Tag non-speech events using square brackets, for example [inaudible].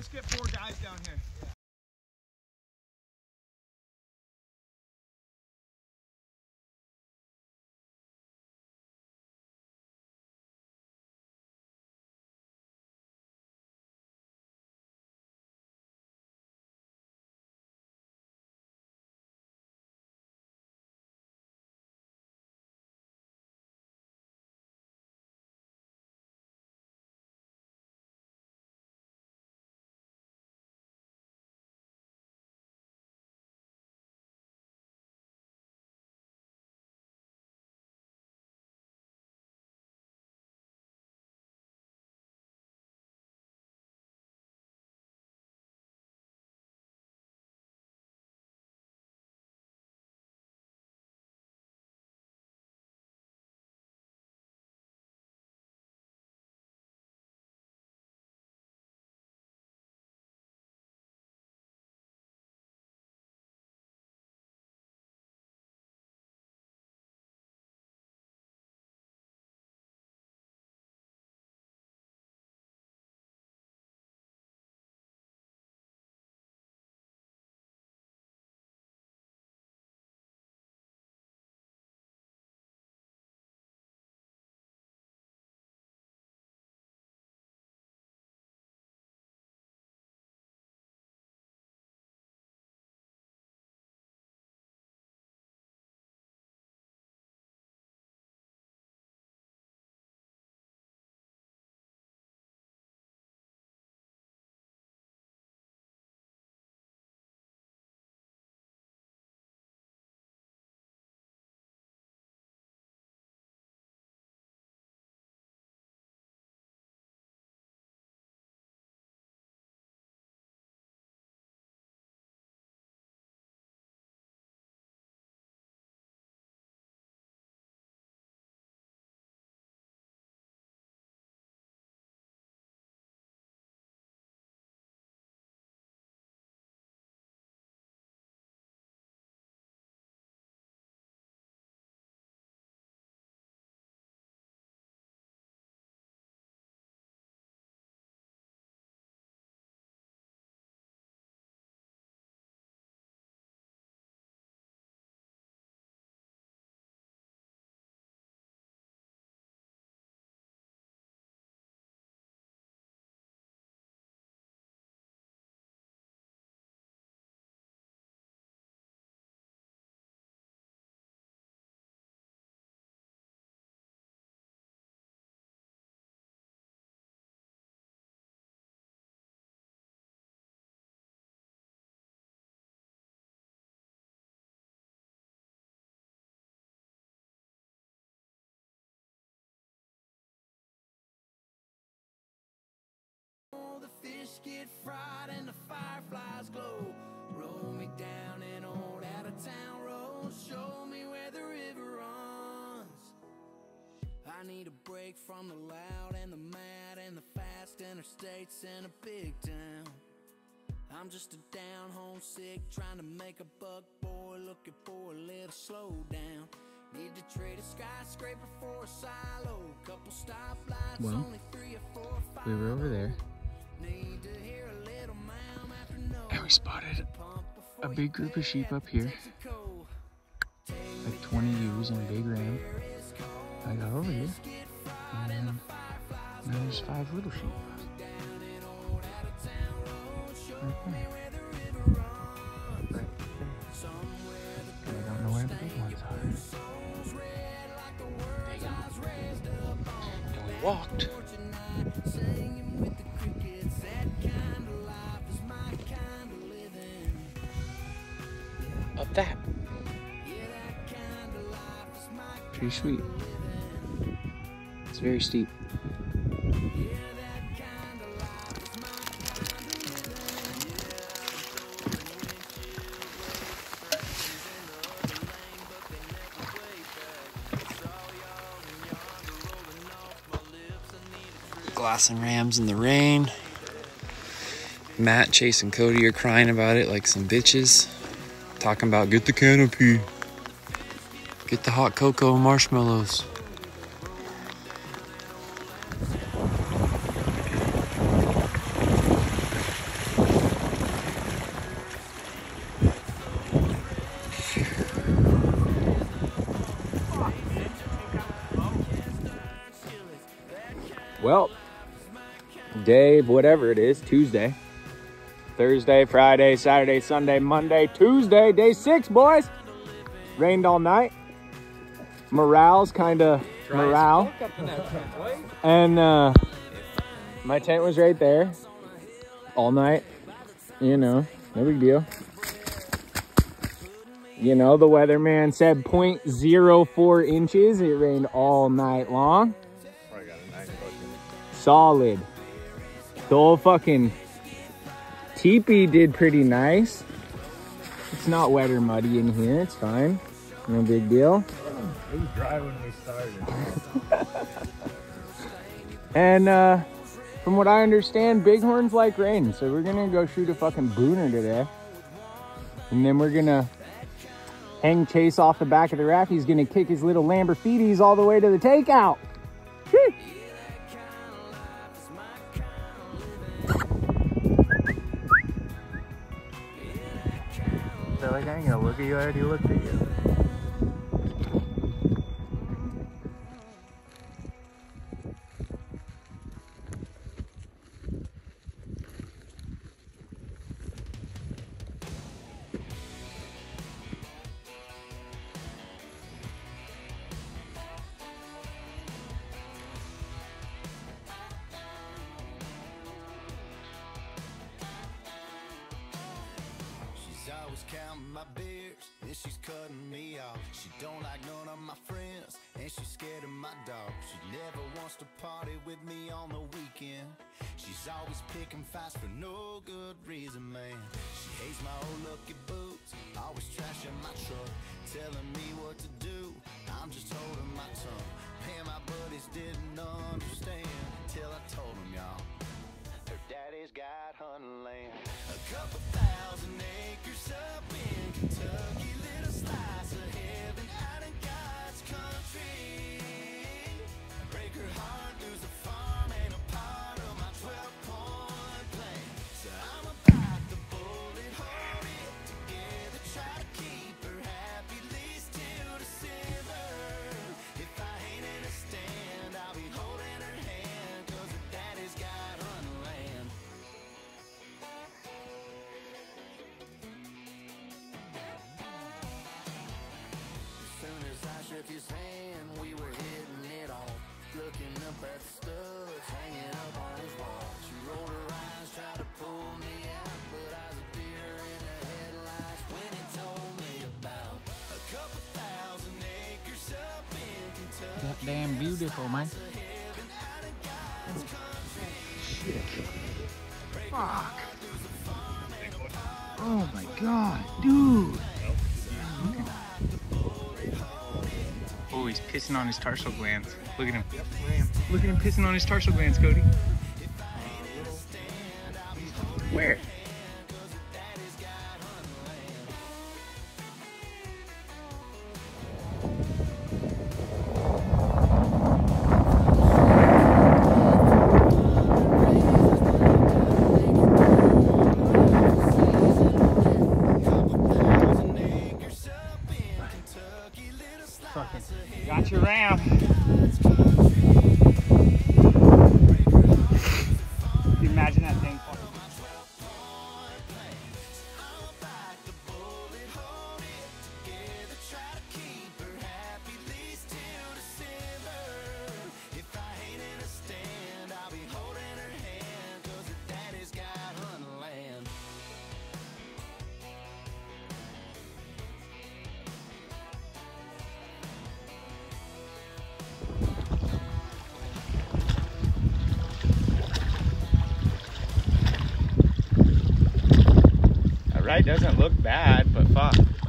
let's get four guys down here. the fish get fried and the fireflies glow. Roll me down an old out of town road. Show me where the river runs. I need a break from the loud and the mad and the fast interstates in a big town. I'm just a down homesick trying to make a buck boy looking for a little slowdown. Need to trade a skyscraper for a silo. Couple stoplights, Well, only three or four, five. We were over there and we spotted a big group of sheep up here, like 20 ewes and a big ram. I got over here, and now there's five little sheep. Right there. Right Pretty sweet. It's very steep. Glass and rams in the rain. Matt, Chase, and Cody are crying about it like some bitches. Talking about get the canopy. Get the hot cocoa and marshmallows. Well, day, whatever it is, Tuesday, Thursday, Friday, Saturday, Sunday, Monday, Tuesday, day six, boys. Rained all night. Morale's kind of morale. And uh, my tent was right there all night. You know, no big deal. You know, the weatherman said 0.04 inches. It rained all night long. Solid. The whole fucking teepee did pretty nice. It's not wet or muddy in here. It's fine. No big deal. It was dry when we started. [laughs] And uh, from what I understand, bighorns like rain. So we're gonna go shoot a fucking booner today. And then we're gonna hang Chase off the back of the rack. He's gonna kick his little Lamborghinis all the way to the takeout. Whew. Feel like I ain't gonna look at you. I already looked at you. She's cutting me off. She don't like none of my friends, and she's scared of my dog. She never wants to party with me on the weekend. She's always picking fights for no good reason, man. She hates my old lucky boots, always trashing my truck, telling me what to do. I'm just holding my tongue. Man, my buddies didn't understand till I told them, y'all. Her daddy's got hunting land. A couple thousand acres up in Kentucky. His hand, we were hitting it off. Looking up at the studs hanging up on his wall. She rolled her eyes, tried to pull me out, but I was a deer in the headlights when he told me about a couple thousand acres up in Kentucky. Damn beautiful, man. Oh my god, dude. Oh, he's pissing on his tarsal glands. Look at him. Look at him pissing on his tarsal glands, Cody. Where? Doesn't look bad, but fuck.